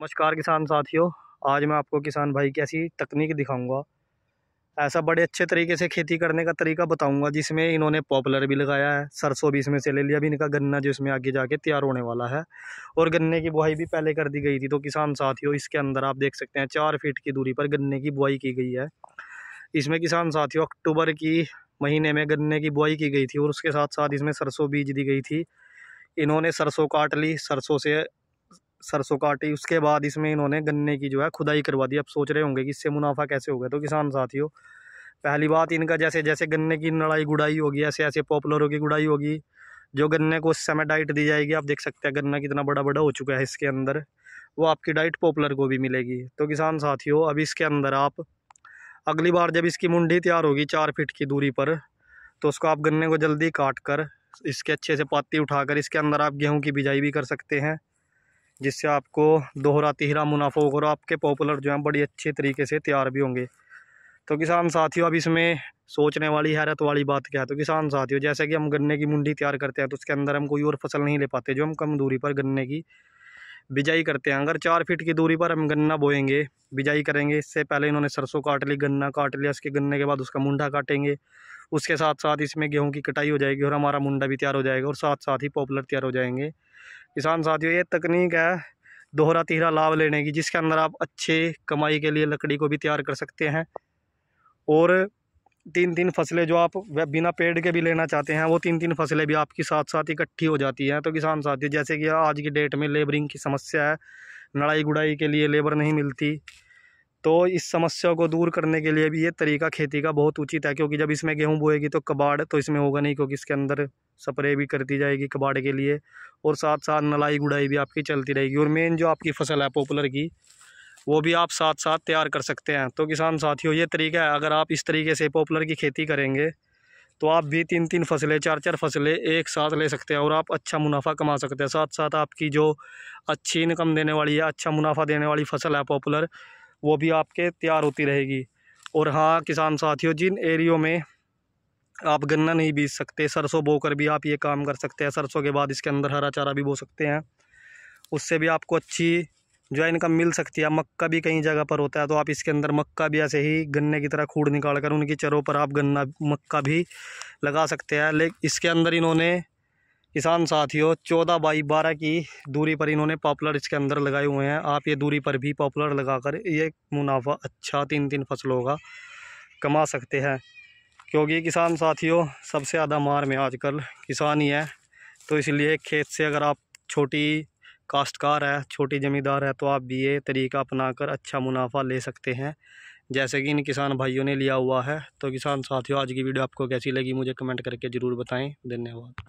नमस्कार किसान साथियों, आज मैं आपको किसान भाई की ऐसी तकनीक दिखाऊँगा। ऐसा बड़े अच्छे तरीके से खेती करने का तरीका बताऊँगा, जिसमें इन्होंने पॉपुलर भी लगाया है, सरसों भी इसमें से ले लिया भी इनका गन्ना जो इसमें आगे जाके तैयार होने वाला है। और गन्ने की बुआई भी पहले कर दी गई थी तो किसान साथियों, इसके अंदर आप देख सकते हैं, चार फीट की दूरी पर गन्ने की बुआई की गई है। इसमें किसान साथियों, अक्टूबर की महीने में गन्ने की बुआई की गई थी, और उसके साथ साथ इसमें सरसों बीज दी गई थी। इन्होंने सरसों काट ली, सरसों से सरसों काटी, उसके बाद इसमें इन्होंने गन्ने की जो है खुदाई करवा दी। अब सोच रहे होंगे कि इससे मुनाफा कैसे होगा? तो किसान साथियों, पहली बात इनका जैसे जैसे गन्ने की लड़ाई गुड़ाई होगी, ऐसे ऐसे पॉपुलरों की गुड़ाई होगी, जो गन्ने को उस समय डाइट दी जाएगी, आप देख सकते हैं गन्ना कितना बड़ा बड़ा हो चुका है इसके अंदर, वो आपकी डाइट पॉपुलर को भी मिलेगी। तो किसान साथियों, अब इसके अंदर आप, अगली बार जब इसकी मुंडी तैयार होगी चार फीट की दूरी पर तो उसको आप गन्ने को जल्दी काट कर इसके अच्छे से पाती उठाकर, इसके अंदर आप गेहूँ की बिजाई भी कर सकते हैं। जिससे आपको दोहरा तिहरा मुनाफा होगा और आपके पॉपुलर जो हैं बड़ी अच्छे तरीके से तैयार भी होंगे। तो किसान साथियों, अब इसमें सोचने वाली, हैरत वाली बात क्या है? तो किसान साथियों, जैसे कि हम गन्ने की मुंडी तैयार करते हैं तो उसके अंदर हम कोई और फ़सल नहीं ले पाते जो हम कम दूरी पर गन्ने की बिजाई करते हैं। अगर चार फीट की दूरी पर हम गन्ना बोएँगे, बिजाई करेंगे, इससे पहले इन्होंने सरसों काट ली, गन्ना काट लिया उसके गन्ने के बाद उसका मुंडा काटेंगे उसके साथ साथ इसमें गेहूँ की कटाई हो जाएगी और हमारा मुंडा भी तैयार हो जाएगा और साथ साथ ही पॉपुलर तैयार हो जाएँगे। किसान साथियों, ये तकनीक है दोहरा तीहरा लाभ लेने की, जिसके अंदर आप अच्छे कमाई के लिए लकड़ी को भी तैयार कर सकते हैं। और तीन तीन फ़सलें जो आप बिना पेड़ के भी लेना चाहते हैं, वो तीन तीन फ़सलें भी आपकी साथ साथ इकट्ठी हो जाती हैं। तो किसान साथी जैसे कि आज की डेट में लेबरिंग की समस्या है लड़ाई गुड़ाई के लिए लेबर नहीं मिलती। तो इस समस्या को दूर करने के लिए भी ये तरीका खेती का बहुत उचित है, क्योंकि जब इसमें गेहूँ बोएगी तो कबाड़ तो इसमें होगा नहीं, क्योंकि इसके अंदर स्प्रे भी कर दी जाएगी कबाड़ के लिए और साथ साथ नलाई गुड़ाई भी आपकी चलती रहेगी और मेन जो आपकी फ़सल है पॉपुलर की, वो भी आप साथ साथ तैयार कर सकते हैं। तो किसान साथियों, ये तरीका है, अगर आप इस तरीके से पॉपुलर की खेती करेंगे तो आप भी तीन तीन फ़सलें चार चार फ़सलें एक साथ ले सकते हैं और आप अच्छा मुनाफा कमा सकते हैं। साथ साथ आपकी जो अच्छी इनकम देने वाली है अच्छा मुनाफा देने वाली फ़सल है पॉपुलर वो भी आपके तैयार होती रहेगी। और हाँ किसान साथियों, जिन एरियो में आप गन्ना नहीं बीज सकते, सरसों बोकर भी आप ये काम कर सकते हैं। सरसों के बाद इसके अंदर हरा चारा भी बो सकते हैं। उससे भी आपको अच्छी जो है इनकम मिल सकती है। मक्का भी कई जगह पर होता है तो आप इसके अंदर मक्का भी ऐसे ही गन्ने की तरह खूड़ निकाल कर उनकी चरों पर आप गन्ना, मक्का भी लगा सकते हैं। लेकिन इसके अंदर इन्होंने किसान साथियों, चौदह बाई बारह की दूरी पर इन्होंने पॉपुलर इसके अंदर लगाए हुए हैं। आप ये दूरी पर भी पॉपुलर लगाकर ये मुनाफा अच्छा तीन तीन फ़सलों का कमा सकते हैं। क्योंकि किसान साथियों, सबसे ज़्यादा मार में आजकल किसान ही है। तो इसलिए खेत से अगर आप छोटी काश्तकार है, छोटी ज़मींदार है तो आप भी ये तरीका अपनाकर अच्छा मुनाफा ले सकते हैं। जैसे कि इन किसान भाइयों ने लिया हुआ है। तो किसान साथियों, आज की वीडियो आपको कैसी लगी, मुझे कमेंट करके ज़रूर बताएँ। धन्यवाद।